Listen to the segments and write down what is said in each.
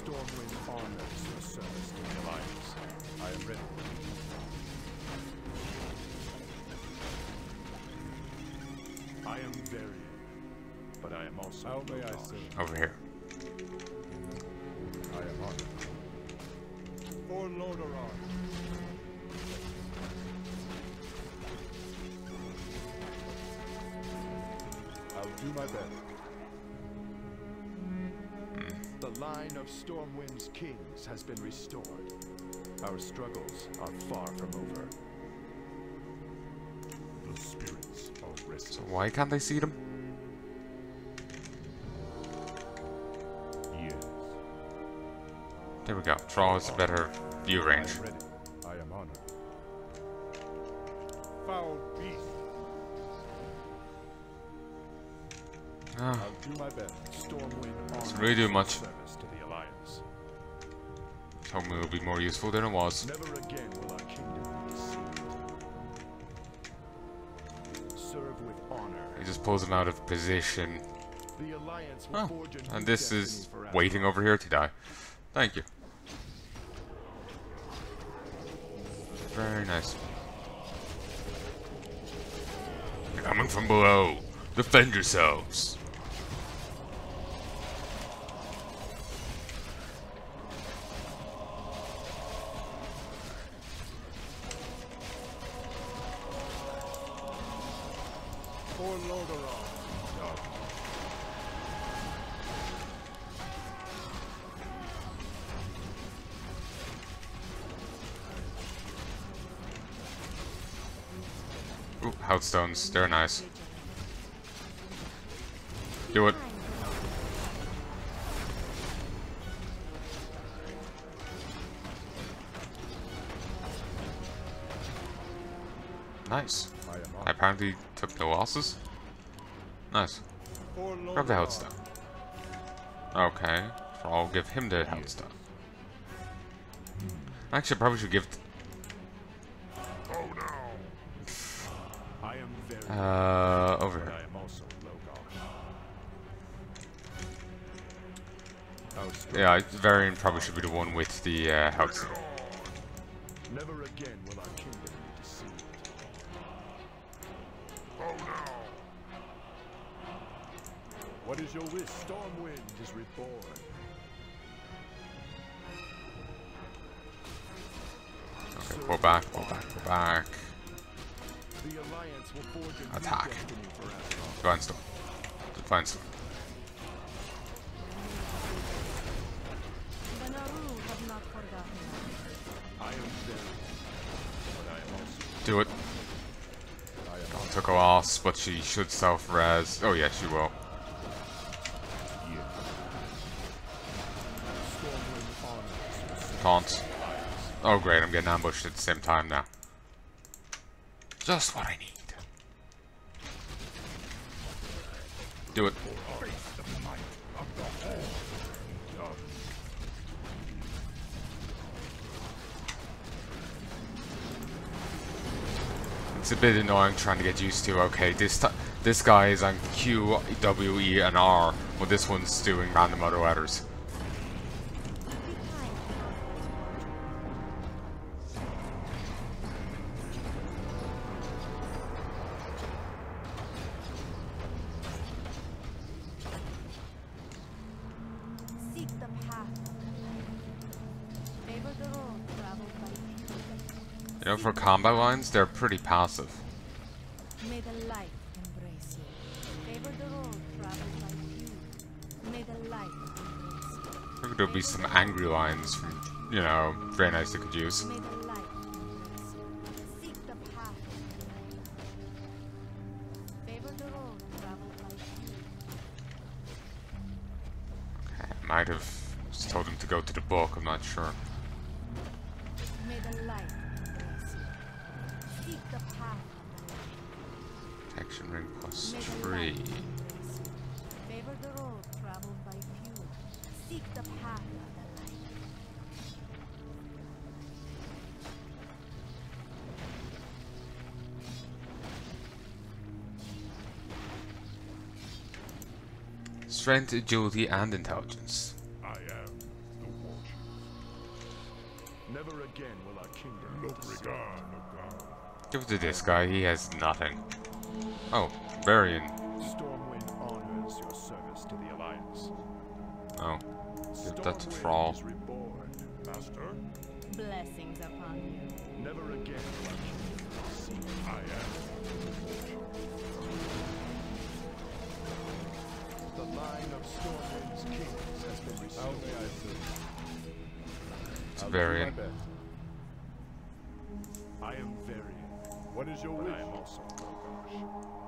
Stormwind honors your service to the Alliance. I am ready. I am very, but I am also. How may I serve? Over here. I am honored. For Lordaeron. I'll do my best. Line of Stormwind's kings has been restored. Our struggles are far from over. The spirits are resting. So why can't they see them? Yes. There we go. Draw a better view range. I am honored. Foul beast. Ah, I'll do my best. Stormwind honors really much. It would be more useful than it was. Never again will our kingdom be. Serve with honor. He just pulls him out of position. The Alliance will Oh, forge a and this is waiting over here to die. Thank you. Very nice. Coming from below. Defend yourselves. For Lordaeron. Ooh, health stones. They're nice. Do it. Nice. I am I honored. apparently took no losses. Nice. For Grab the health Lordaeron. stone. Okay. I'll give him the health stone. Actually, I probably should give... Oh no. I am very Uh, over here. I am also Lo'Gosh. Our strength Yeah, I- Varian probably should be the one with the uh, health stone. What is your wish? Stormwind is reborn. Okay, pull back, pull back, pull back. The Alliance will forge a Attack. Divine Storm. Divine Storm. The Naaru have not forgotten. I am very, but I am also. Do it. Took a loss, but she should self-res. Oh yeah, she will. Honors your service. Taunt. Oh great, I'm getting ambushed at the same time now. Just what I need. Do it. It's a bit annoying trying to get used to. Okay, this this guy is on Q, W, E, and R, but this one's doing random other letters. For combat lines, they're pretty passive. May the light embrace you. Favor the road traveled by few. May the light embrace you. Maybe there'll be some angry lines from, you know, very nice they could use. May the light embrace you. Seek the path of the. Favor the road traveled by few. Okay, I might have just told him to go to the book, I'm not sure. May the light embrace you. Seek the path of the light. Protection ring plus May the three. light embrace you. Favor the road traveled by few. Seek the path of the light. Strength, agility, and intelligence. I am the Never again will our kingdom be disturbed. Give it to this guy, he has nothing. Oh, Varian. Stormwind honors your service to the Alliance. Oh. Give that to Thrall. reborn, Master. Blessings upon you. Never again will our kingdom be seen. I am. The line of Stormwind's kings has been restored. It's Varian. I am Varian. What is your wish? I am also Lo'Gosh.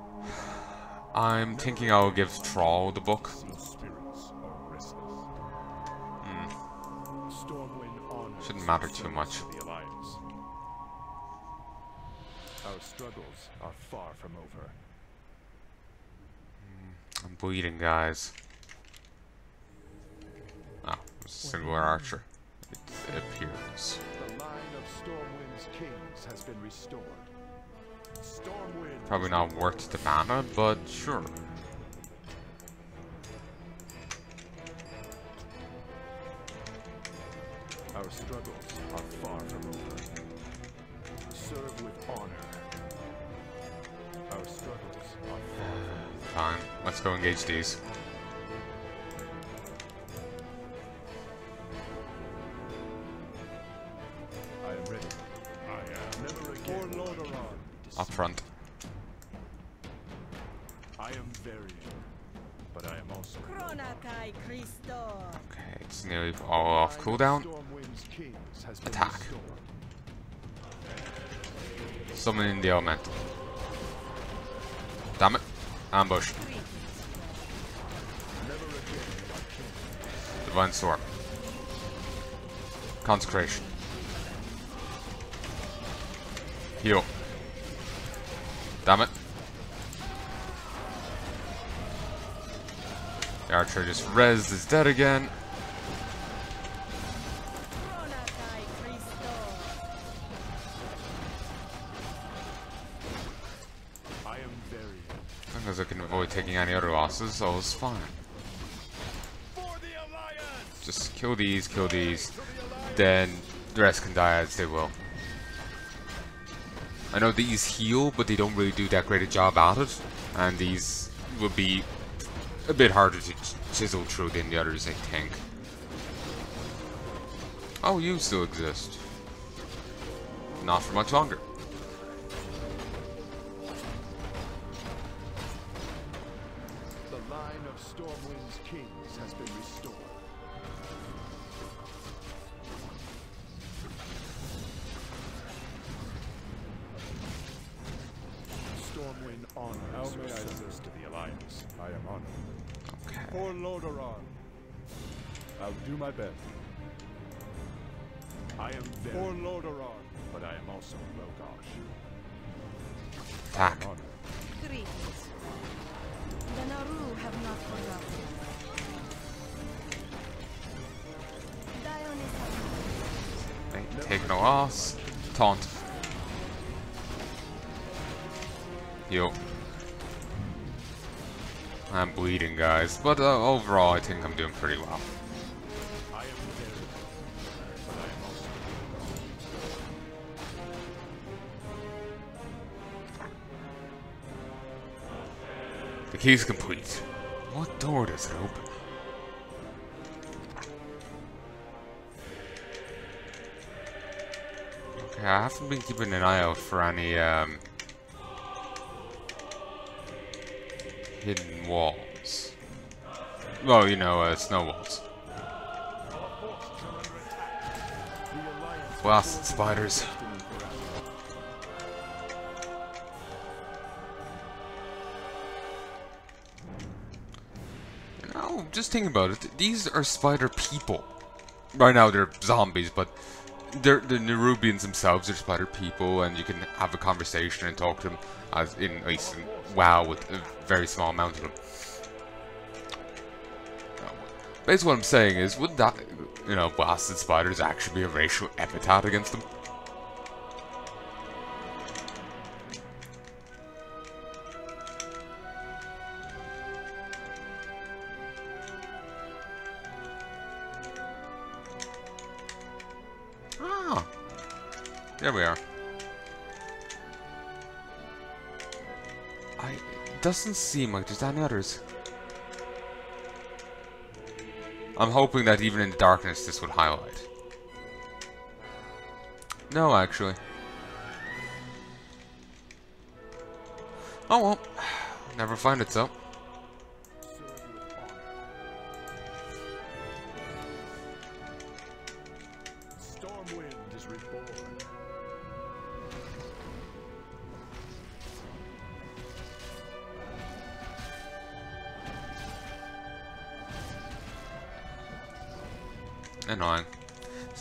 I'm thinking I'll give Thrall the book. The spirits are restless. Hmm. Stormwind honors Shouldn't matter too much. to the Alliance. Our struggles are far from over. I'm bleeding, guys. Oh, it's a singular archer. It appears. The line of Stormwind's kings has been restored. Stormwind Probably not worth the mana, but sure. Our struggles are far from over. Serve with honor. Our struggles are far from Fine. Let's go engage these. Front. I am Varian, but I am also. Chronakai Christo. Okay, it's nearly all off cooldown. Stormwind's kings has been Attack. Summoning the elemental. Damn it. Ambush. Never again will our kingdom Divine Storm. Consecration. Heal. Damn it. The archer just rezzed is dead again. I am Varian. As I can avoid taking any other losses, all is fine. Just kill these, kill these, then the rest can die as they will. I know these heal, but they don't really do that great a job at it, and these will be a bit harder to ch- chisel through than the others, I think. Oh, you still exist. Not for much longer. The line of Stormwind's kings has been restored. Okay. For Lordaeron. I'll do my best. I am very For Lordaeron. But I am also Lo'Gosh. Attack. Honored. Greetings. The Naaru have not forgotten. Dionys Ain't taking a loss. Taunt. Heal. I'm bleeding, guys, but uh, overall, I think I'm doing pretty well. The key's complete. What door does it open? Okay, I haven't been keeping an eye out for any um, hidden walls. Well, you know, uh, snow walls. Blasted spiders. You just think about it. These are spider people. Right now they're zombies, but they're the Nerubians themselves are spider people, and you can have a conversation and talk to them as in at least in WoW with a very small amount of them. Basically, what I'm saying is, would that, you know, blasted spiders actually be a racial epithet against them? There we are. I it doesn't seem like there's any others. I'm hoping that even in the darkness this would highlight. No, actually. Oh well. Never find it so. Annoying.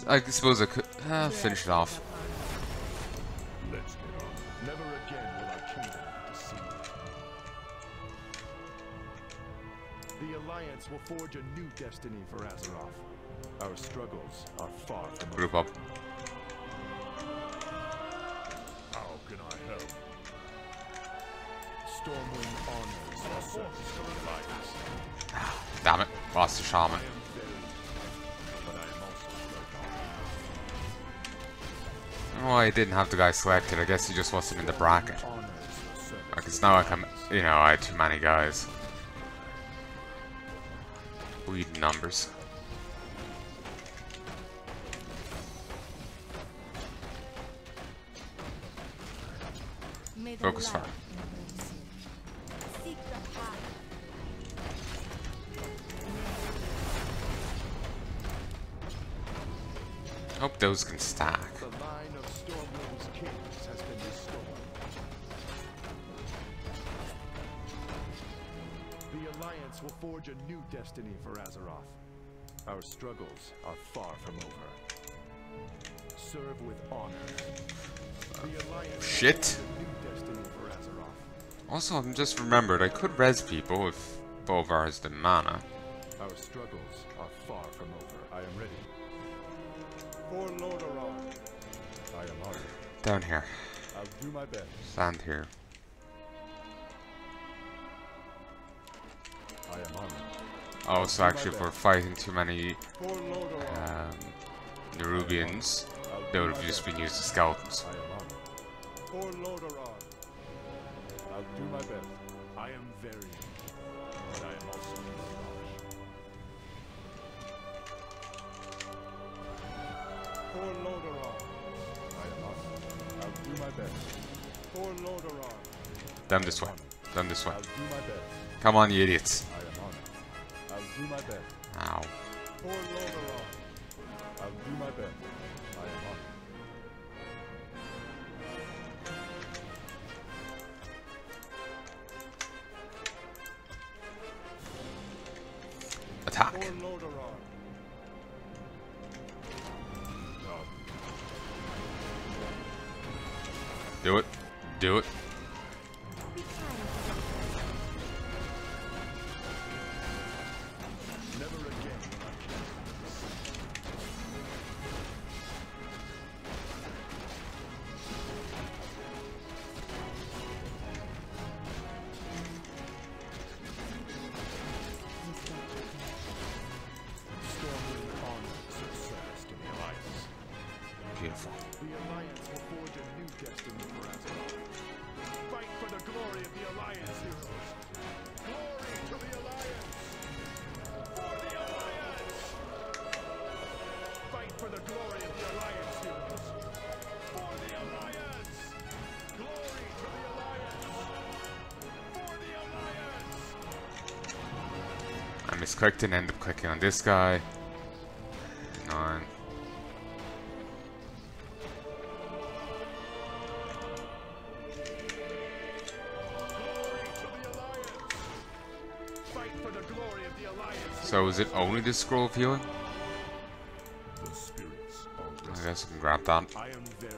I suppose I could uh, finish it off. Let's get on. Never again will our kingdom be deceived. The Alliance will forge a new destiny for Azeroth. Our struggles are far from over. Group up. How can I help? Stormwind honors our service to the Alliance. Damn it. Lost the shaman. Oh, I didn't have the guy selected. I guess he just wasn't in the bracket. honors the service Like, it's not like I'm, you know, I had too many guys. Weed numbers. Focus fire. embrace you. Seek the path. Hope those can stack. Will forge a new destiny for Azeroth. Our struggles are far from over. Serve with honor. The Alliance Shit. a new destiny for Azeroth. Also, I've just remembered I could res people if Bolvar has the mana. Our struggles are far from over. I am ready. For Lordaeron. I am honored. Down here. I'll do my best. Stand here. Also, actually, if we're fighting too many For um, Nerubians, they would have just been used as skeletons. I am honored. For Lordaeron. I'll do my best. I am very, I am also. For Lordaeron. I am honored. I'll do my best. For Lordaeron. Them this way. Them this way. I'll do my best. Come on, you idiots. Do my best. Ow. For Lordaeron. I'll do my best. I am honored. Attack. For Lordaeron. No. Do it. Do it. I misclicked and ended up clicking on this guy. Nine. Glory to the Alliance! Fight for the glory of the Alliance! So is it only the scroll of healing? The spirits are I guess I can grab that. I am very,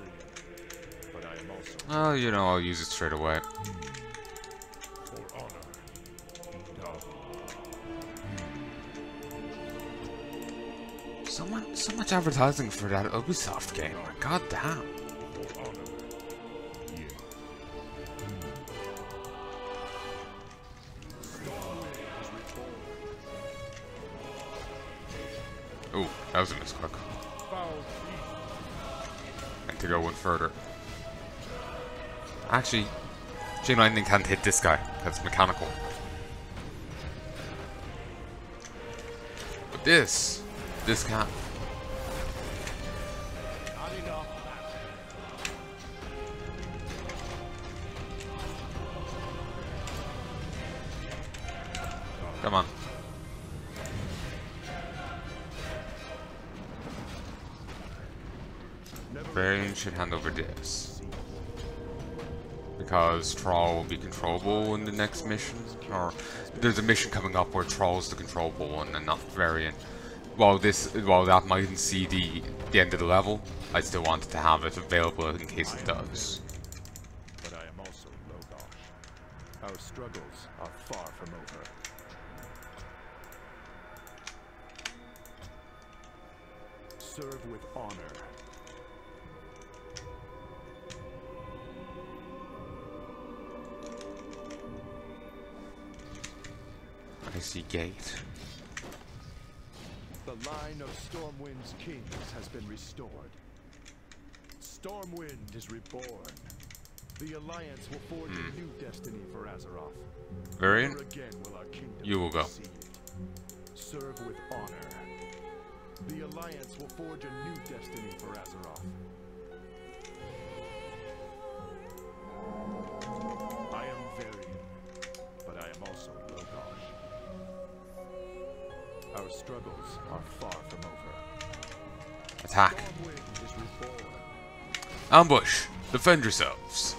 but I am also Oh, you know, I'll use it straight away. Advertising for that Ubisoft game. God damn. Oh, that was a misclick. And to go one further. Actually, Chain Lightning can't hit this guy. That's mechanical. But this, this can. Varian should hand over this. Because Thrall will be controllable in the next mission. Or there's a mission coming up where Thrall's the controllable one and not Varian. While this while that mightn't see the, the end of the level, I still wanted to have it available in case it does. But I am also Lo'Gosh. Our struggles are far from over. Serve with honor. I gate. The line of Stormwind's kings has been restored. Stormwind is reborn. The Alliance will forge a hmm. new destiny for Azeroth. Varian, again will our kingdom You will go. Serve with honor. The Alliance will forge a new destiny for Azeroth. Struggles are far from over. attack. Stormwind is reborn. Ambush! Defend yourselves!